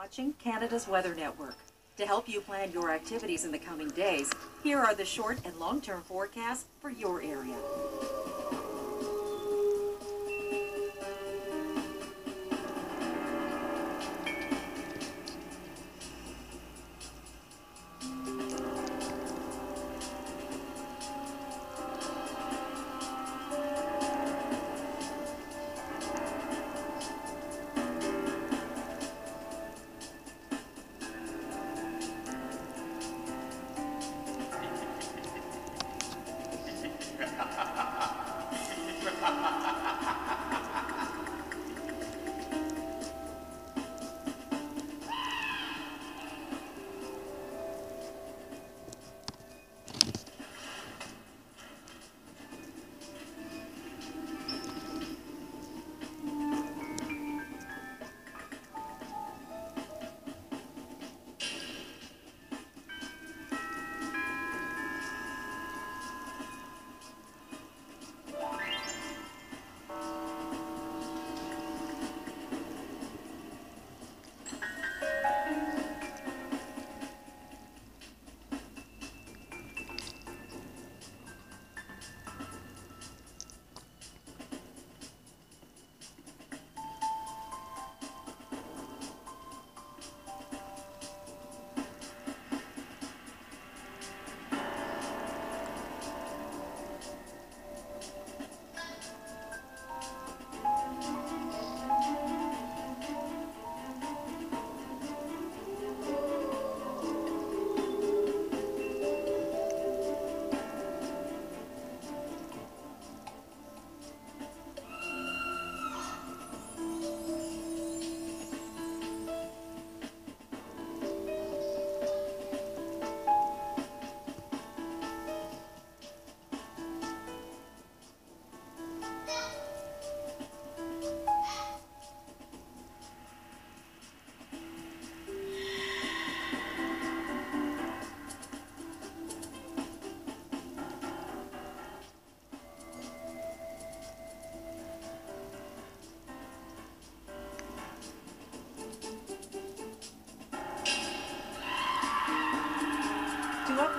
Watching Canada's Weather Network. To help you plan your activities in the coming days, here are the short and long-term forecasts for your area.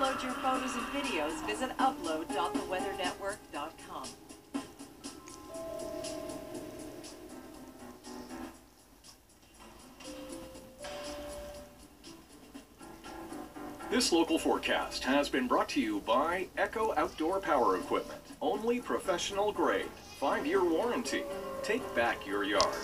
Upload your photos and videos, visit upload.theweathernetwork.com. This local forecast has been brought to you by Echo Outdoor Power Equipment. Only professional grade. Five year warranty. Take back your yard.